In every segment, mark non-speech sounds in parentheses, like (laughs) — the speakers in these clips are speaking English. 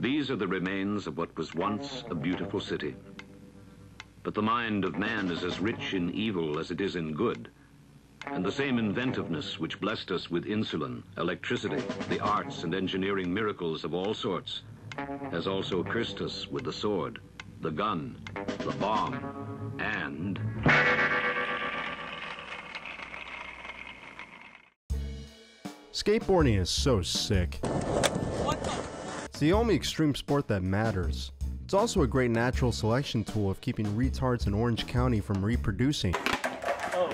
These are the remains of what was once a beautiful city. But the mind of man is as rich in evil as it is in good. And the same inventiveness which blessed us with insulin, electricity, the arts and engineering miracles of all sorts, has also cursed us with the sword, the gun, the bomb, and... Skateboarding is so sick. It's the only extreme sport that matters. It's also a great natural selection tool of keeping retards in Orange County from reproducing. Oh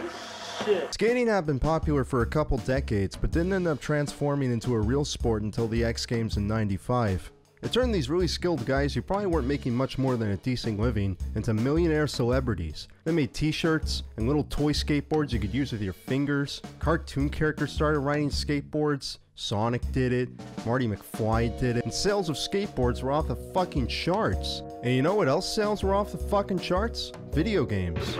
shit. Skating had been popular for a couple decades, but didn't end up transforming into a real sport until the X Games in 95. It turned these really skilled guys who probably weren't making much more than a decent living into millionaire celebrities. They made t-shirts and little toy skateboards you could use with your fingers. Cartoon characters started riding skateboards. Sonic did it, Marty McFly did it, and sales of skateboards were off the fucking charts. And you know what else sales were off the fucking charts? Video games.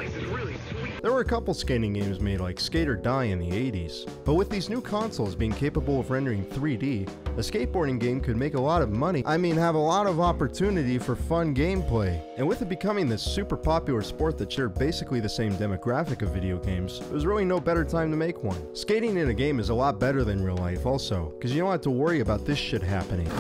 There were a couple skating games made like Skate or Die in the 80s, but with these new consoles being capable of rendering 3D, a skateboarding game could make a lot of money, I mean have a lot of opportunity for fun gameplay. And with it becoming this super popular sport that shared basically the same demographic of video games, there was really no better time to make one. Skating in a game is a lot better than real life also, because you don't have to worry about this shit happening.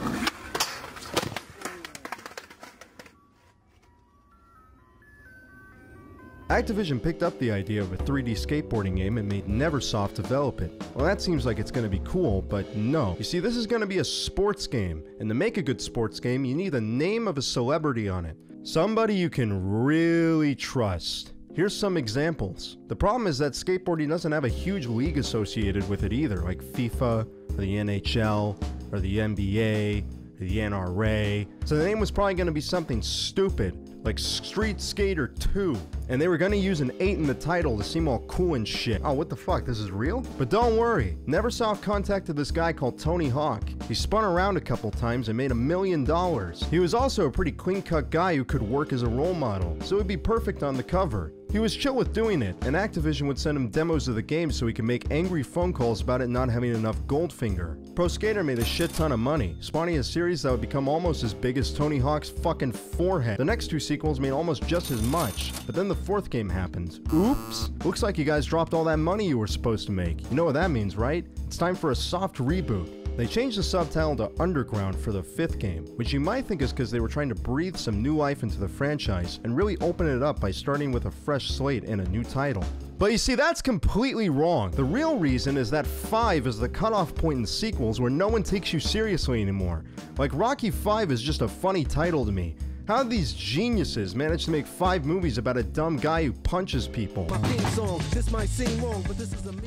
Activision picked up the idea of a 3D skateboarding game and made Neversoft develop it. Well, that seems like it's going to be cool, but no. You see, this is going to be a sports game, and to make a good sports game, you need the name of a celebrity on it. Somebody you can really trust. Here's some examples. The problem is that skateboarding doesn't have a huge league associated with it either, like FIFA, or the NHL, or the NBA, or the NRA. So the name was probably going to be something stupid, like Street Skater 2. And they were gonna use an 8 in the title to seem all cool and shit. Oh, what the fuck, this is real? But don't worry, Neversoft contacted this guy called Tony Hawk. He spun around a couple times and made a million dollars. He was also a pretty clean-cut guy who could work as a role model, so it'd be perfect on the cover. He was chill with doing it, and Activision would send him demos of the game so he could make angry phone calls about it not having enough Goldfinger. Pro Skater made a shit ton of money, spawning a series that would become almost as big as Tony Hawk's fucking forehead. The next two sequels made almost just as much, but then the fourth game happened. Oops! Looks like you guys dropped all that money you were supposed to make. You know what that means, right? It's time for a soft reboot. They changed the subtitle to Underground for the fifth game, which you might think is because they were trying to breathe some new life into the franchise and really open it up by starting with a fresh slate and a new title. But you see, that's completely wrong. The real reason is that 5 is the cutoff point in sequels where no one takes you seriously anymore. Like Rocky 5 is just a funny title to me, how did these geniuses manage to make five movies about a dumb guy who punches people?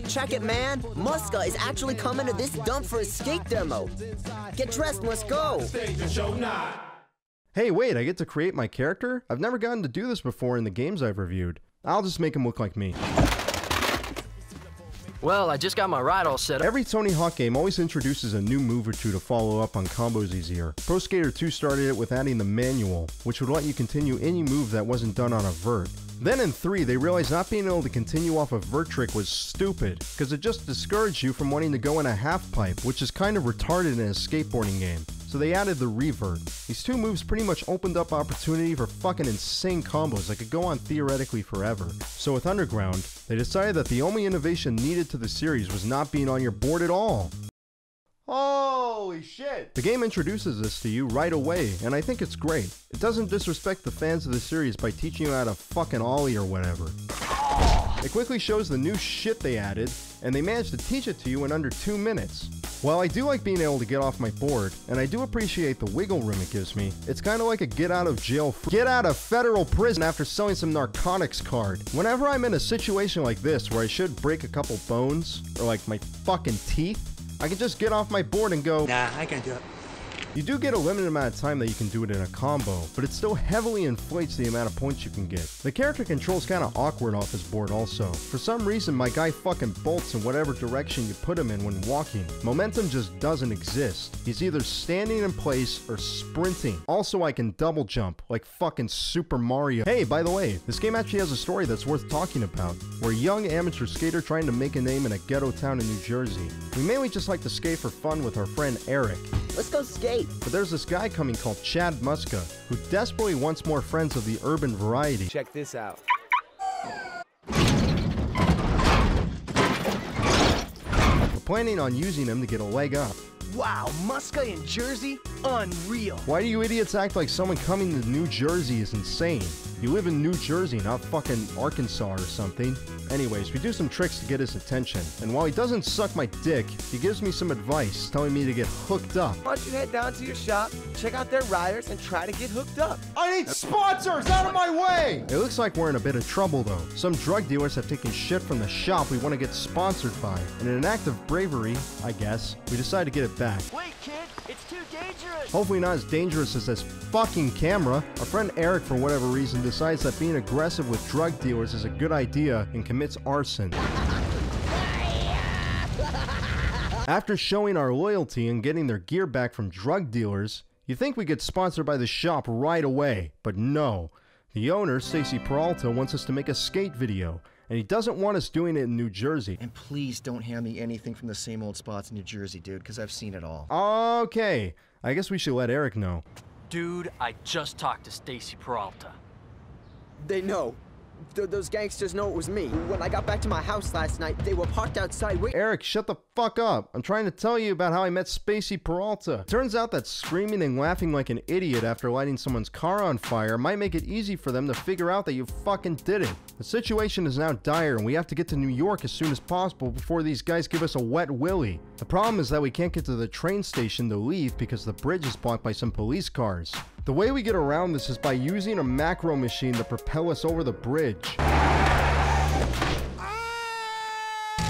Check it, man. Muska is actually coming to this dump for a skate demo. Get dressed, let's go. Hey, wait, I get to create my character? I've never gotten to do this before in the games I've reviewed. I'll just make him look like me. Well, I just got my ride all set up. Every Tony Hawk game always introduces a new move or two to follow up on combos easier. Pro Skater 2 started it with adding the manual, which would let you continue any move that wasn't done on a vert. Then in 3, they realized not being able to continue off a vert trick was stupid, because it just discouraged you from wanting to go in a half pipe, which is kind of retarded in a skateboarding game so they added the revert. These two moves pretty much opened up opportunity for fucking insane combos that could go on theoretically forever. So with Underground, they decided that the only innovation needed to the series was not being on your board at all. Holy shit! The game introduces this to you right away, and I think it's great. It doesn't disrespect the fans of the series by teaching you how to fucking ollie or whatever. It quickly shows the new shit they added, and they managed to teach it to you in under two minutes. While I do like being able to get off my board, and I do appreciate the wiggle room it gives me, it's kind of like a get out of jail get out of federal prison after selling some narcotics card. Whenever I'm in a situation like this where I should break a couple bones, or like my fucking teeth, I can just get off my board and go, Nah, I can't do it. You do get a limited amount of time that you can do it in a combo, but it still heavily inflates the amount of points you can get. The character control's kinda awkward off his board also. For some reason, my guy fucking bolts in whatever direction you put him in when walking. Momentum just doesn't exist. He's either standing in place or sprinting. Also, I can double jump, like fucking Super Mario. Hey, by the way, this game actually has a story that's worth talking about. We're a young amateur skater trying to make a name in a ghetto town in New Jersey. We mainly just like to skate for fun with our friend Eric. Let's go skate. But there's this guy coming called Chad Muska, who desperately wants more friends of the urban variety. Check this out. We're planning on using him to get a leg up. Wow, Muska in Jersey? Unreal. Why do you idiots act like someone coming to New Jersey is insane? You live in New Jersey, not fucking Arkansas or something. Anyways, we do some tricks to get his attention, and while he doesn't suck my dick, he gives me some advice, telling me to get hooked up. Why don't you head down to your shop, check out their riders, and try to get hooked up? I need sponsors out of my way! It looks like we're in a bit of trouble though. Some drug dealers have taken shit from the shop we want to get sponsored by, and in an act of bravery, I guess, we decide to get it back. Wait, kid, it's too dangerous. Hopefully not as dangerous as this fucking camera. Our friend Eric, for whatever reason, decides that being aggressive with drug dealers is a good idea and commits arson. After showing our loyalty and getting their gear back from drug dealers, you think we get sponsored by the shop right away, but no. The owner, Stacy Peralta, wants us to make a skate video, and he doesn't want us doing it in New Jersey. And please don't hand me anything from the same old spots in New Jersey, dude, because I've seen it all. Okay, I guess we should let Eric know. Dude, I just talked to Stacy Peralta. They know. Th- those gangsters know it was me. When I got back to my house last night, they were parked outside waiting. Eric, shut the fuck up. I'm trying to tell you about how I met Stacy Peralta. Turns out that screaming and laughing like an idiot after lighting someone's car on fire might make it easy for them to figure out that you fucking did it. The situation is now dire and we have to get to New York as soon as possible before these guys give us a wet willy. The problem is that we can't get to the train station to leave because the bridge is blocked by some police cars. The way we get around this is by using a macro machine to propel us over the bridge.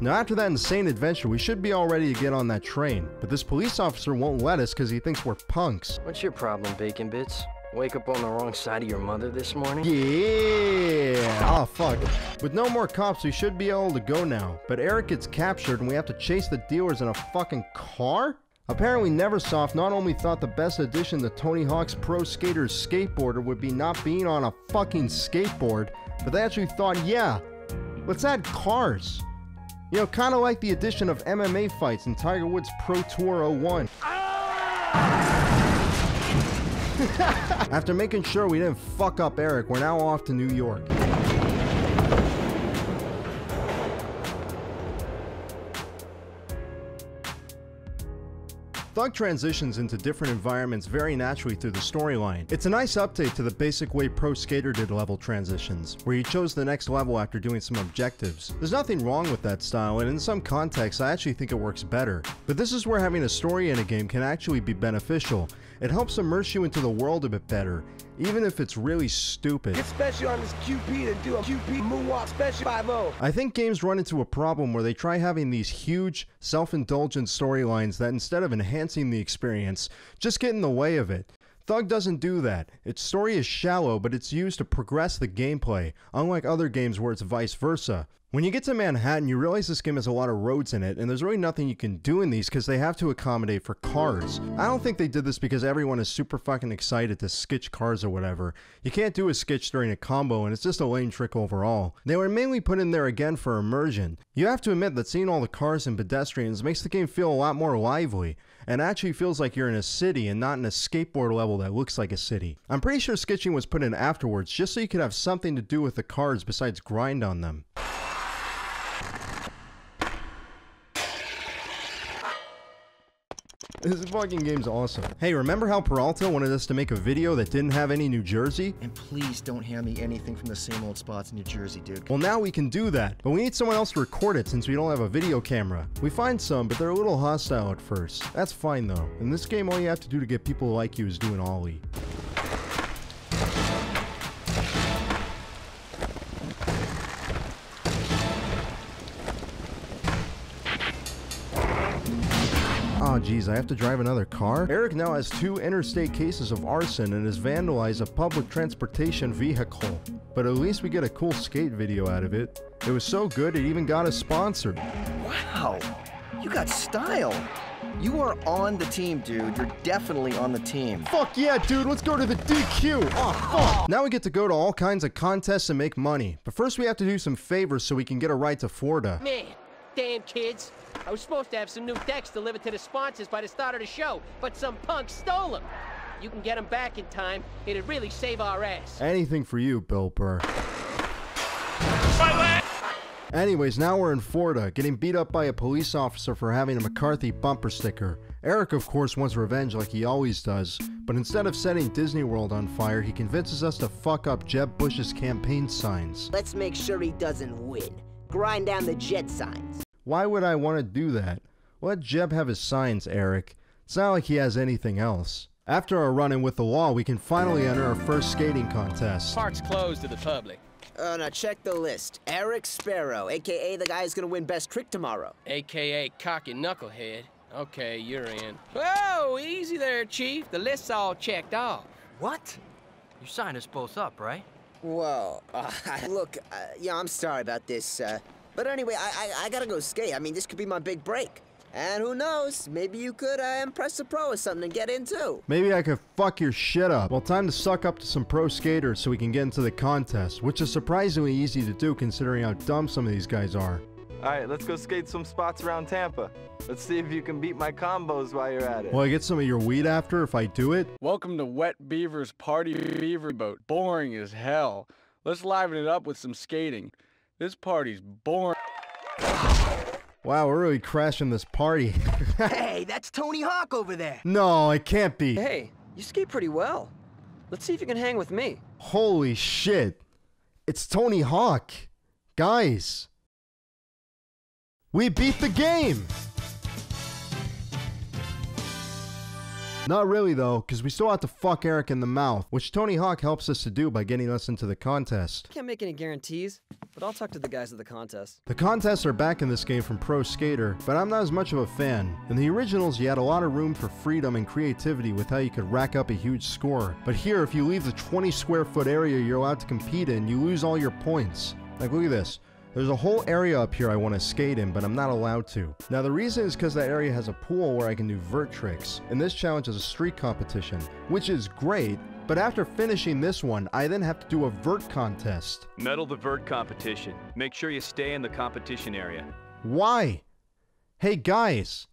Now, after that insane adventure, we should be all ready to get on that train. But this police officer won't let us because he thinks we're punks. What's your problem, Bacon Bits? Wake up on the wrong side of your mother this morning? Yeah! Oh, fuck. With no more cops, we should be able to go now. But Eric gets captured and we have to chase the dealers in a fucking car? Apparently, Neversoft not only thought the best addition to Tony Hawk's Pro Skater's skateboarder would be not being on a fucking skateboard, but they actually thought, yeah, let's add cars. You know, kind of like the addition of MMA fights in Tiger Woods Pro Tour 01. Ah! (laughs) After making sure we didn't fuck up Eric, we're now off to New York. Thug transitions into different environments very naturally through the storyline. It's a nice update to the basic way Pro Skater did level transitions, where you chose the next level after doing some objectives. There's nothing wrong with that style, and in some contexts I actually think it works better. But this is where having a story in a game can actually be beneficial. It helps immerse you into the world a bit better, even if it's really stupid. Get special on this QP and do a QP moonwalk special 5 -0. I think games run into a problem where they try having these huge, self indulgent storylines that instead of enhancing the experience, just get in the way of it. Thug doesn't do that. Its story is shallow, but it's used to progress the gameplay, unlike other games where it's vice versa. When you get to Manhattan, you realize this game has a lot of roads in it, and there's really nothing you can do in these because they have to accommodate for cars. I don't think they did this because everyone is super fucking excited to skitch cars or whatever. You can't do a skitch during a combo, and it's just a lame trick overall. They were mainly put in there again for immersion. You have to admit that seeing all the cars and pedestrians makes the game feel a lot more lively and actually feels like you're in a city and not in a skateboard level that looks like a city. I'm pretty sure skitching was put in afterwards just so you could have something to do with the cars besides grind on them. This fucking game's awesome. Hey, remember how Peralta wanted us to make a video that didn't have any New Jersey? And please don't hand me anything from the same old spots in New Jersey, dude. Well, now we can do that, but we need someone else to record it since we don't have a video camera. We find some, but they're a little hostile at first. That's fine though. In this game, all you have to do to get people to like you is do an ollie. Oh geez, I have to drive another car? Eric now has two interstate cases of arson and has vandalized a public transportation vehicle. But at least we get a cool skate video out of it. It was so good it even got us sponsored. Wow, you got style. You are on the team, dude. You're definitely on the team. Fuck yeah, dude, let's go to the DQ! Oh, fuck! Now we get to go to all kinds of contests and make money. But first we have to do some favors so we can get a ride to Florida. Man, damn kids. I was supposed to have some new decks delivered to the sponsors by the start of the show, but some punk stole them. You can get them back in time. It'd really save our ass. Anything for you, Bill Burr. Anyways, now we're in Florida, getting beat up by a police officer for having a McCarthy bumper sticker. Eric, of course, wants revenge like he always does, but instead of setting Disney World on fire, he convinces us to fuck up Jeb Bush's campaign signs. Let's make sure he doesn't win. Grind down the Jeb signs. Why would I want to do that? Let Jeb have his signs, Eric. It's not like he has anything else. After our run-in with the law, we can finally enter our first skating contest. Park's closed to the public. Oh, now check the list. Eric Sparrow, aka the guy who's gonna win Best Trick tomorrow. AKA Cocky Knucklehead. Okay, you're in. Whoa, easy there, Chief. The list's all checked off. What? You signed us both up, right? Whoa. (laughs) Uh, look, uh, yeah, I'm sorry about this. Uh, but anyway, I, I, I gotta go skate. I mean, this could be my big break. And who knows, maybe you could uh, impress a pro or something and get in too. Maybe I could fuck your shit up. Well, time to suck up to some pro skaters so we can get into the contest, which is surprisingly easy to do considering how dumb some of these guys are. Alright, let's go skate some spots around Tampa. Let's see if you can beat my combos while you're at it. Will I get some of your weed after if I do it? Welcome to Wet Beaver's Party Beaver Boat. Boring as hell. Let's liven it up with some skating. This party's boring. Wow, we're really crashing this party. (laughs) hey, that's Tony Hawk over there. no, it can't be. Hey, you skate pretty well. Let's see if you can hang with me. Holy shit. It's Tony Hawk. Guys. We beat the game! Not really though, because we still have to fuck Eric in the mouth, which Tony Hawk helps us to do by getting us into the contest. Can't make any guarantees, but I'll talk to the guys at the contest. The contests are back in this game from Pro Skater, but I'm not as much of a fan. In the originals, you had a lot of room for freedom and creativity with how you could rack up a huge score. But here, if you leave the 20 square foot area you're allowed to compete in, you lose all your points. Like, look at this. There's a whole area up here I want to skate in, but I'm not allowed to. Now the reason is because that area has a pool where I can do vert tricks, and this challenge is a street competition, which is great, but after finishing this one, I then have to do a vert contest. Medal the vert competition. Make sure you stay in the competition area. Why? Hey guys,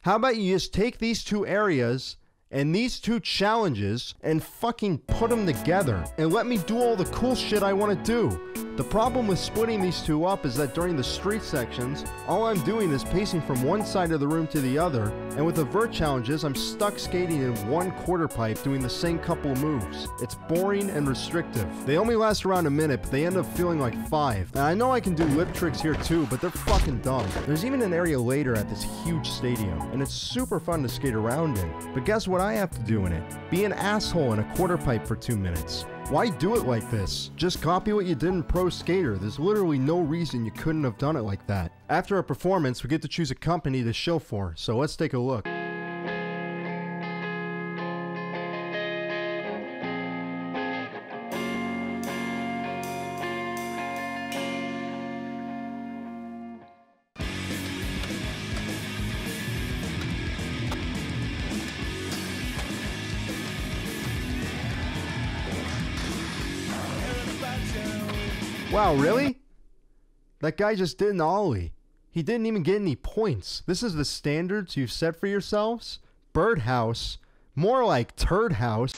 how about you just take these two areas and these two challenges and fucking put them together and let me do all the cool shit I want to do. The problem with splitting these two up is that during the street sections, all I'm doing is pacing from one side of the room to the other, and with the vert challenges, I'm stuck skating in one quarter pipe doing the same couple moves. It's boring and restrictive. They only last around a minute, but they end up feeling like five. Now I know I can do lip tricks here too, but they're fucking dumb. There's even an area later at this huge stadium, and it's super fun to skate around in. But guess what I have to do in it? Be an asshole in a quarter pipe for two minutes. Why do it like this? Just copy what you did in Pro Skater. There's literally no reason you couldn't have done it like that. After a performance, we get to choose a company to show for, so let's take a look. Wow, really? That guy just did an ollie. He didn't even get any points. This is the standards you've set for yourselves? Birdhouse. More like turd house.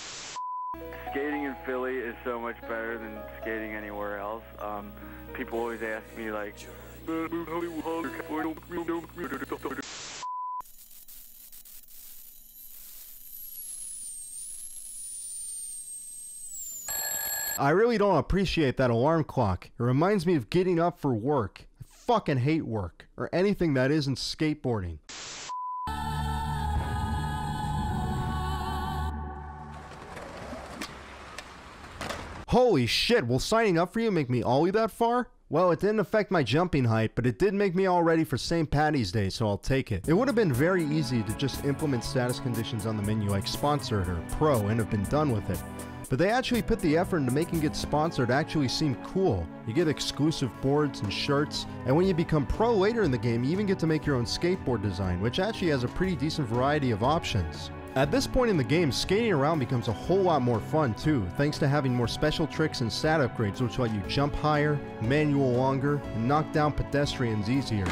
Skating in Philly is so much better than skating anywhere else. Um, people always ask me like, I really don't appreciate that alarm clock. It reminds me of getting up for work. I fucking hate work, or anything that isn't skateboarding. Holy shit, will signing up for you make me ollie that far? Well, it didn't affect my jumping height, but it did make me all ready for St. Patty's Day, so I'll take it. It would have been very easy to just implement status conditions on the menu like sponsored or pro and have been done with it. But they actually put the effort into making it sponsored actually seem cool. You get exclusive boards and shirts, and when you become pro later in the game, you even get to make your own skateboard design, which actually has a pretty decent variety of options. At this point in the game, skating around becomes a whole lot more fun too, thanks to having more special tricks and stat upgrades which let you jump higher, manual longer, and knock down pedestrians easier.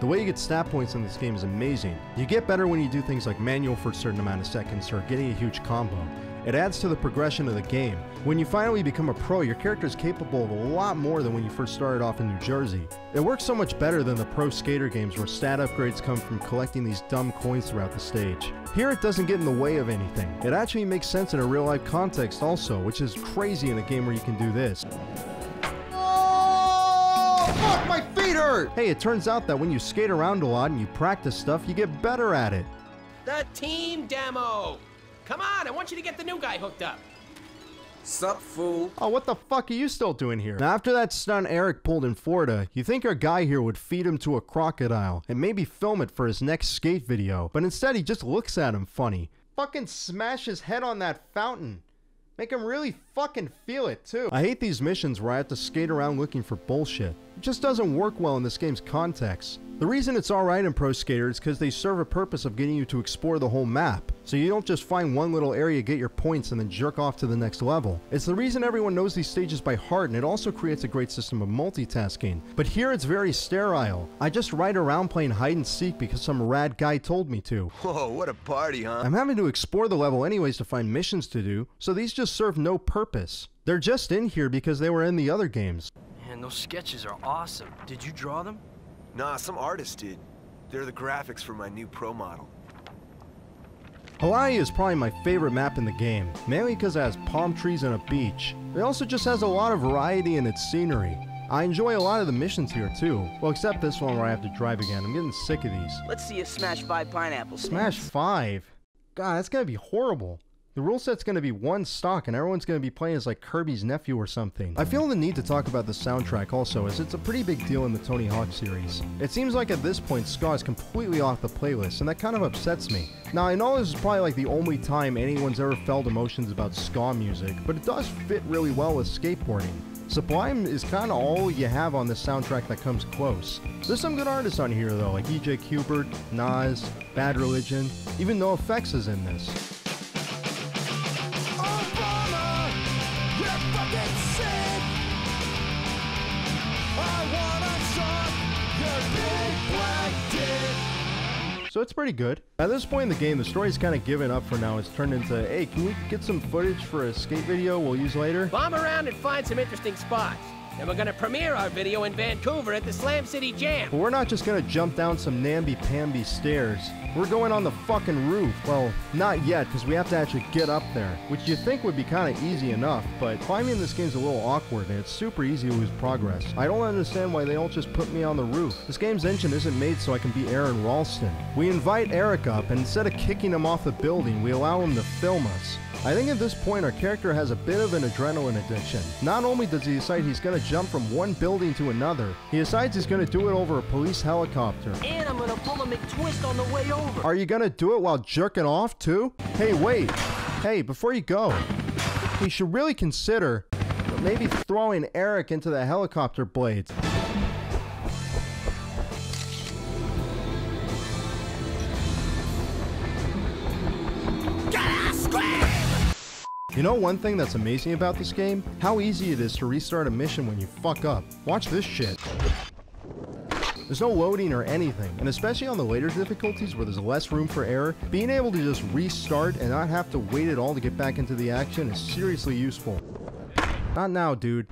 The way you get stat points in this game is amazing. You get better when you do things like manual for a certain amount of seconds or getting a huge combo. It adds to the progression of the game. When you finally become a pro, your character is capable of a lot more than when you first started off in New Jersey. It works so much better than the pro skater games where stat upgrades come from collecting these dumb coins throughout the stage. Here it doesn't get in the way of anything. It actually makes sense in a real life context also, which is crazy in a game where you can do this. Fuck, my feet hurt! Hey, it turns out that when you skate around a lot and you practice stuff, you get better at it. The team demo! Come on, I want you to get the new guy hooked up. Sup, fool? Oh, what the fuck are you still doing here? Now, after that stunt Eric pulled in Florida, you think our guy here would feed him to a crocodile and maybe film it for his next skate video, but instead he just looks at him funny. Fucking smash his head on that fountain. Make him really fucking feel it, too. I hate these missions where I have to skate around looking for bullshit. It just doesn't work well in this game's context. The reason it's alright in Pro Skater is because they serve a purpose of getting you to explore the whole map. So you don't just find one little area, get your points, and then jerk off to the next level. It's the reason everyone knows these stages by heart, and it also creates a great system of multitasking. But here it's very sterile. I just ride around playing hide and seek because some rad guy told me to. Whoa, what a party, huh? I'm having to explore the level anyways to find missions to do, so these just serve no purpose. They're just in here because they were in the other games. Man, those sketches are awesome. Did you draw them? Nah, some artist did. They're the graphics for my new pro model. Hawaii is probably my favorite map in the game, mainly because it has palm trees and a beach. It also just has a lot of variety in its scenery. I enjoy a lot of the missions here too. Well, except this one where I have to drive again. I'm getting sick of these. Let's see you smash five pineapples. Smash 5? God, that's gonna be horrible. The rule set's gonna be one stock and everyone's gonna be playing as like Kirby's nephew or something. I feel the need to talk about the soundtrack also as it's a pretty big deal in the Tony Hawk series. It seems like at this point ska is completely off the playlist and that kind of upsets me. Now I know this is probably like the only time anyone's ever felt emotions about ska music, but it does fit really well with skateboarding. Sublime is kind of all you have on the soundtrack that comes close. There's some good artists on here though, like EJ Kubert, Nas, Bad Religion, even NoFX is in this. So it's pretty good. At this point in the game, the story's kind of given up for now. It's turned into, hey, can we get some footage for a skate video we'll use later? Bomb around and find some interesting spots. Then we're gonna premiere our video in Vancouver at the Slam City Jam. We're not just gonna jump down some namby-pamby stairs. We're going on the fucking roof. Well, not yet, because we have to actually get up there, which you think would be kind of easy enough, but climbing this game's a little awkward, and it's super easy to lose progress. I don't understand why they don't just put me on the roof. This game's engine isn't made so I can be Aron Ralston. We invite Eric up, and instead of kicking him off the building, we allow him to film us. I think at this point our character has a bit of an adrenaline addiction. Not only does he decide he's going to jump from one building to another, he decides he's going to do it over a police helicopter. And I'm gonna pull a McTwist on the way over. Are you going to do it while jerking off too? Hey, wait. Hey, before you go, we should really consider maybe throwing Eric into the helicopter blades. You know one thing that's amazing about this game? How easy it is to restart a mission when you fuck up. Watch this shit. There's no loading or anything, and especially on the later difficulties where there's less room for error, being able to just restart and not have to wait at all to get back into the action is seriously useful. Not now, dude.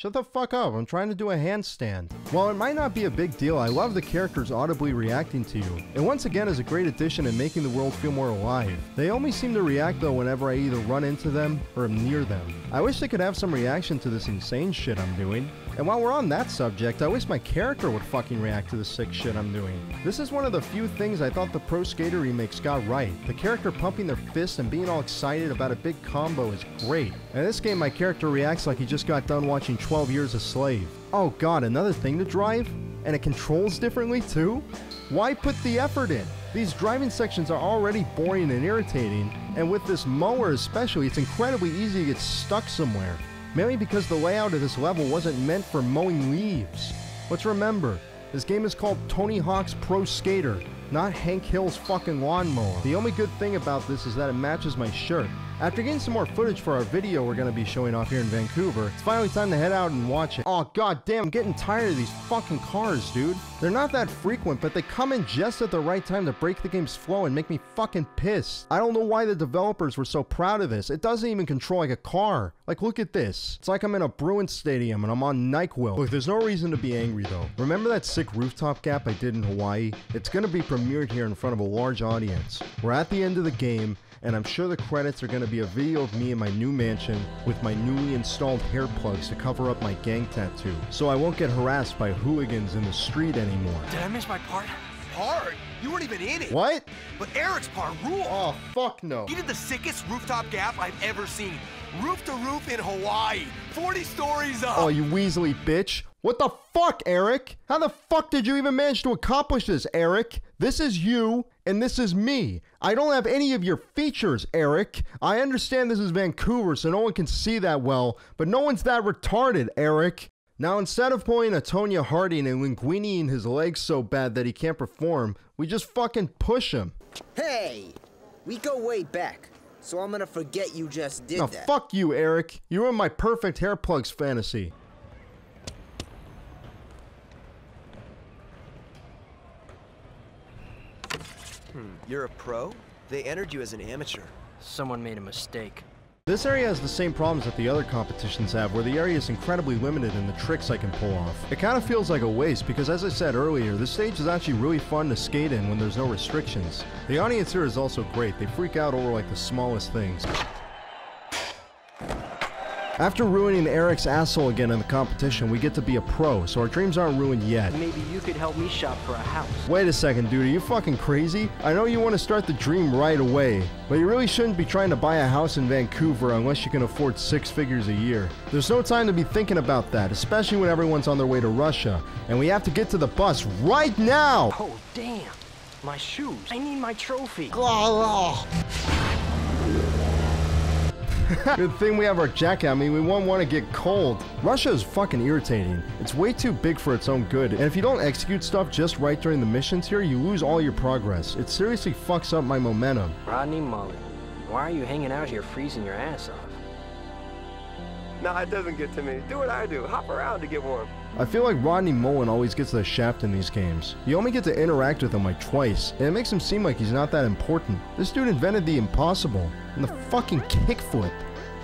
Shut the fuck up, I'm trying to do a handstand. While it might not be a big deal, I love the characters audibly reacting to you. It once again is a great addition in making the world feel more alive. They only seem to react though whenever I either run into them or am near them. I wish they could have some reaction to this insane shit I'm doing. And while we're on that subject, I wish my character would fucking react to the sick shit I'm doing. This is one of the few things I thought the Pro Skater remakes got right. The character pumping their fists and being all excited about a big combo is great. In this game, my character reacts like he just got done watching 12 Years a Slave. Oh god, another thing to drive? And it controls differently too? Why put the effort in? These driving sections are already boring and irritating, and with this mower especially, it's incredibly easy to get stuck somewhere. Mainly because the layout of this level wasn't meant for mowing leaves. Let's remember, this game is called Tony Hawk's Pro Skater, not Hank Hill's fucking lawnmower. The only good thing about this is that it matches my shirt. After getting some more footage for our video we're gonna be showing off here in Vancouver, it's finally time to head out and watch it. Oh god damn, I'm getting tired of these fucking cars, dude. They're not that frequent, but they come in just at the right time to break the game's flow and make me fucking pissed. I don't know why the developers were so proud of this. It doesn't even control like a car. Like, look at this. It's like I'm in a Bruins stadium and I'm on NyQuil. Look, there's no reason to be angry though. Remember that sick rooftop gap I did in Hawaii? It's gonna be premiered here in front of a large audience. We're at the end of the game, and I'm sure the credits are going to be a video of me in my new mansion with my newly installed hair plugs to cover up my gang tattoo, so I won't get harassed by hooligans in the street anymore. Did I miss my part? Part? You weren't even in it. What? But Eric's part ruled. Oh, fuck no. He did the sickest rooftop gap I've ever seen. Roof to roof in Hawaii. 40 stories up. Oh, you Weasley bitch. What the fuck, Eric? How the fuck did you even manage to accomplish this, Eric? This is you, and this is me. I don't have any of your features, Eric. I understand this is Vancouver, so no one can see that well, but no one's that retarded, Eric. Now, instead of pulling a Tonya Harding and linguiniing his legs so bad that he can't perform, we just fucking push him. Hey, we go way back, so I'm gonna forget you just did now, that. fuck you, Eric. You ruined my perfect hair plugs fantasy. Hmm, you're a pro? They entered you as an amateur. Someone made a mistake. This area has the same problems that the other competitions have, where the area is incredibly limited in the tricks I can pull off. It kind of feels like a waste because, as I said earlier, this stage is actually really fun to skate in when there's no restrictions. The audience here is also great, they freak out over like the smallest things. After ruining Eric's asshole again in the competition, we get to be a pro, so our dreams aren't ruined yet. Maybe you could help me shop for a house. Wait a second, dude, are you fucking crazy? I know you want to start the dream right away, but you really shouldn't be trying to buy a house in Vancouver unless you can afford six figures a year. There's no time to be thinking about that, especially when everyone's on their way to Russia, and we have to get to the bus right now! Oh, damn. My shoes. I need my trophy. Good thing we have our jacket. I mean, we won't want to get cold. Russia is fucking irritating. It's way too big for its own good, and if you don't execute stuff just right during the missions here, you lose all your progress. It seriously fucks up my momentum. Rodney Mullen, why are you hanging out here freezing your ass off? Nah, it doesn't get to me. Do what I do. Hop around to get warm. I feel like Rodney Mullen always gets the shaft in these games. You only get to interact with him like twice, and it makes him seem like he's not that important. This dude invented the impossible, and the fucking kickflip.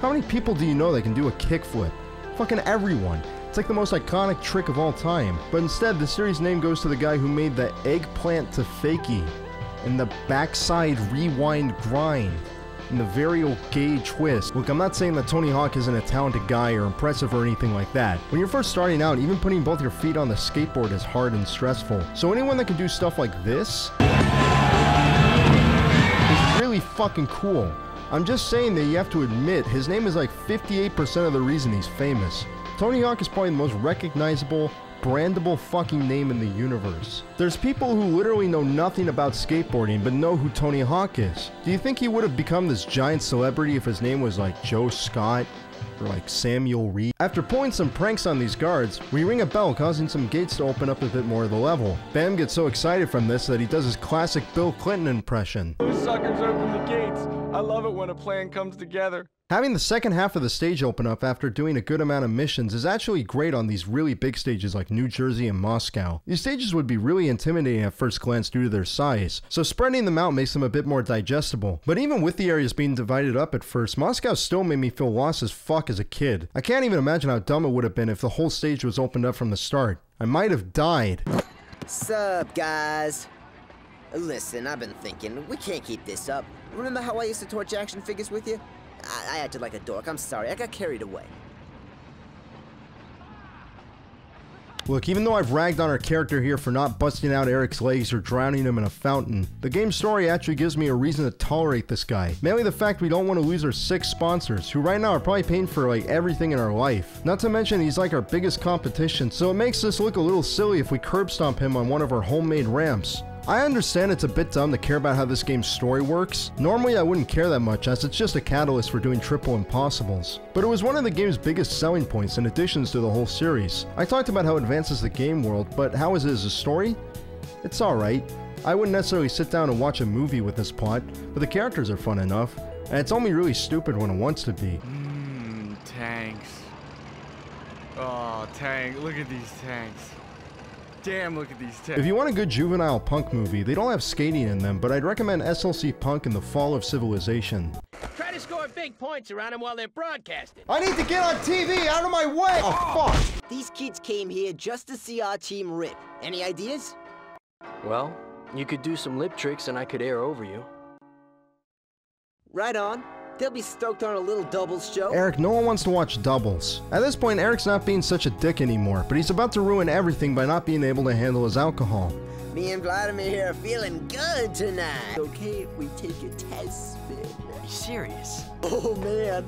How many people do you know that can do a kickflip? Fucking everyone. It's like the most iconic trick of all time. But instead, the series name goes to the guy who made the eggplant to fakie, and the backside rewind grind and the very okay twist. Look, I'm not saying that Tony Hawk isn't a talented guy or impressive or anything like that. When you're first starting out, even putting both your feet on the skateboard is hard and stressful. So anyone that can do stuff like this is really fucking cool. I'm just saying that you have to admit, his name is like 58% of the reason he's famous. Tony Hawk is probably the most recognizable, brandable fucking name in the universe. There's people who literally know nothing about skateboarding but know who Tony Hawk is. Do you think he would have become this giant celebrity if his name was like Joe Scott? Or like Samuel Reed. After pulling some pranks on these guards, we ring a bell causing some gates to open up a bit more of the level. Bam gets so excited from this that he does his classic Bill Clinton impression. Those suckers open the gates. I love it when a plan comes together. Having the second half of the stage open up after doing a good amount of missions is actually great on these really big stages like New Jersey and Moscow. These stages would be really intimidating at first glance due to their size, so spreading them out makes them a bit more digestible. But even with the areas being divided up at first, Moscow still made me feel lost as fuck as a kid. I can't even imagine how dumb it would have been if the whole stage was opened up from the start. I might have died. Sup, guys? Listen, I've been thinking, we can't keep this up. Remember how I used to torch action figures with you? I, I acted like a dork. I'm sorry. I got carried away. Look, even though I've ragged on our character here for not busting out Eric's legs or drowning him in a fountain, the game's story actually gives me a reason to tolerate this guy. Mainly the fact we don't want to lose our six sponsors, who right now are probably paying for like everything in our life. Not to mention he's like our biggest competition, so it makes this look a little silly if we curb stomp him on one of our homemade ramps. I understand it's a bit dumb to care about how this game's story works. Normally I wouldn't care that much as it's just a catalyst for doing triple impossibles. But it was one of the game's biggest selling points in additions to the whole series. I talked about how it advances the game world, but how is it as a story? It's alright. I wouldn't necessarily sit down and watch a movie with this plot, but the characters are fun enough. And it's only really stupid when it wants to be. Mmm, tanks. Oh, tank. Look at these tanks. Damn, look at these tanks. If you want a good juvenile punk movie, they don't have skating in them, but I'd recommend SLC Punk and the Fall of Civilization. Try to score big points around them while they're broadcasting. I need to get on TV! Out of my way! Oh, fuck! These kids came here just to see our team rip. Any ideas? Well, you could do some lip tricks and I could air over you. Right on. They'll be stoked on a little doubles show. Eric, no one wants to watch doubles. At this point, Eric's not being such a dick anymore, but he's about to ruin everything by not being able to handle his alcohol. Me and Vladimir here are feeling good tonight. Okay if we take a test spin? Are you serious? Oh man,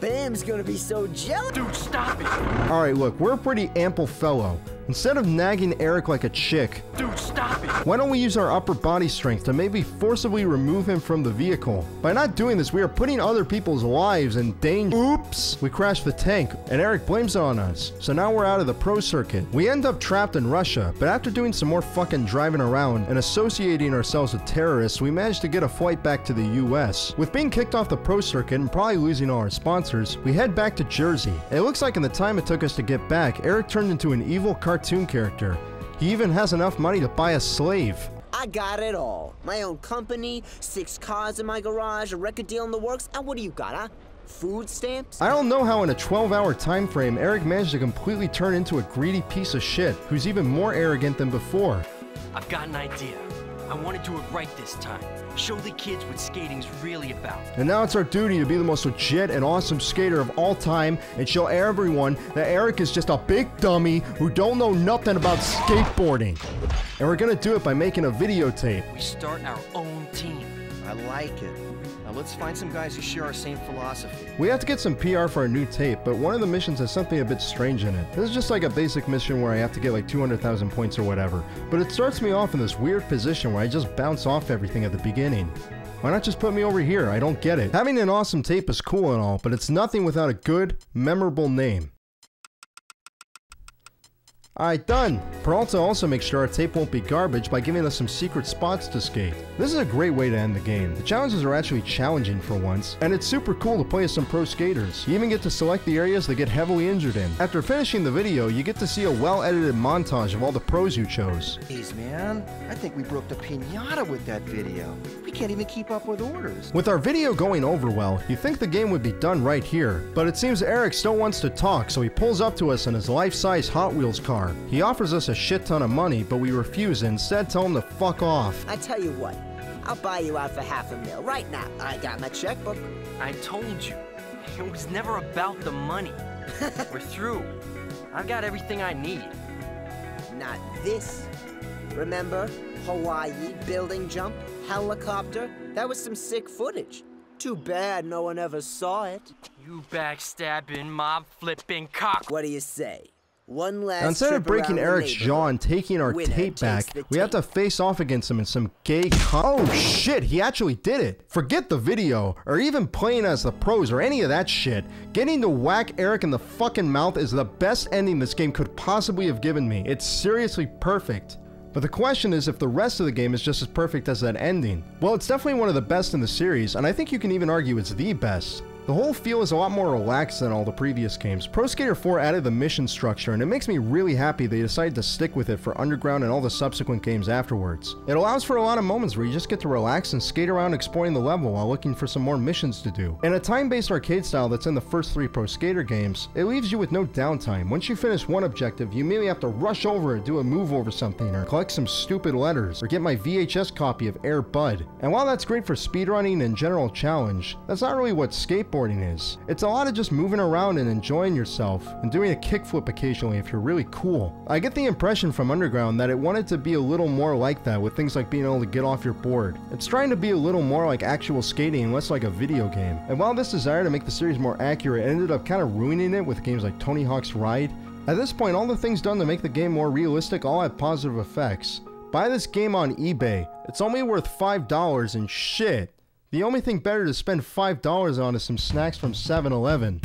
Bam's gonna be so jealous. Dude, stop it! Alright, look, we're a pretty ample fellow. Instead of nagging Eric like a chick, Dude, stop it! why don't we use our upper body strength to maybe forcibly remove him from the vehicle? By not doing this, we are putting other people's lives in danger. Oops! We crashed the tank, and Eric blames it on us. So now we're out of the pro circuit. We end up trapped in Russia, but after doing some more fucking driving around and associating ourselves with terrorists, we managed to get a flight back to the US. With being kicked off the pro circuit and probably losing all our sponsors, we head back to Jersey. It looks like in the time it took us to get back, Eric turned into an evil cartoon character. He even has enough money to buy a slave. I got it all. My own company, six cars in my garage, a record deal in the works. And what do you got, huh? Food stamps? I don't know how in a 12 hour time frame Eric managed to completely turn into a greedy piece of shit who's even more arrogant than before. I've got an idea. I want to do it right this time. Show the kids what skating's really about. And now it's our duty to be the most legit and awesome skater of all time and show everyone that Eric is just a big dummy who don't know nothing about skateboarding. And we're gonna do it by making a videotape. We start our own team. I like it. Let's find some guys who share our same philosophy. We have to get some PR for our new tape, but one of the missions has something a bit strange in it. This is just like a basic mission where I have to get like 200,000 points or whatever, but it starts me off in this weird position where I just bounce off everything at the beginning. Why not just put me over here? I don't get it. Having an awesome tape is cool and all, but it's nothing without a good, memorable name. Alright, done. Peralta also makes sure our tape won't be garbage by giving us some secret spots to skate. This is a great way to end the game. The challenges are actually challenging for once, and it's super cool to play as some pro skaters. You even get to select the areas they get heavily injured in. After finishing the video, you get to see a well-edited montage of all the pros you chose. Jeez, man. I think we broke the pinata with that video. We can't even keep up with orders. With our video going over well, you think the game would be done right here. But it seems Eric still wants to talk, so he pulls up to us in his life-size Hot Wheels car. He offers us a shit ton of money, but we refuse and instead tell him to fuck off. I tell you what, I'll buy you out for half a mil right now. I got my checkbook. I told you. It was never about the money. (laughs) We're through. I've got everything I need. Not this. Remember Hawaii building jump, helicopter? That was some sick footage. Too bad no one ever saw it. You backstabbing, mob flipping cock. What do you say? One last Instead of breaking Eric's jaw and taking our tape back, the we have to face off against him in some gay con- Oh shit, he actually did it! Forget the video, or even playing as the pros, or any of that shit. Getting to whack Eric in the fucking mouth is the best ending this game could possibly have given me. It's seriously perfect. But the question is if the rest of the game is just as perfect as that ending. Well, it's definitely one of the best in the series, and I think you can even argue it's the best. The whole feel is a lot more relaxed than all the previous games. Pro Skater 4 added the mission structure, and it makes me really happy they decided to stick with it for Underground and all the subsequent games afterwards. It allows for a lot of moments where you just get to relax and skate around exploring the level while looking for some more missions to do. In a time-based arcade style that's in the first three Pro Skater games, it leaves you with no downtime. Once you finish one objective, you immediately have to rush over and do a move over something, or collect some stupid letters, or get my VHS copy of Air Bud. And while that's great for speedrunning and general challenge, that's not really what skateboarding is. It's a lot of just moving around and enjoying yourself, and doing a kickflip occasionally if you're really cool. I get the impression from Underground that it wanted to be a little more like that with things like being able to get off your board. It's trying to be a little more like actual skating and less like a video game. And while this desire to make the series more accurate ended up kind of ruining it with games like Tony Hawk's Ride, at this point all the things done to make the game more realistic all have positive effects. Buy this game on eBay. It's only worth $5 and shit. The only thing better to spend $5 on is some snacks from 7 Eleven.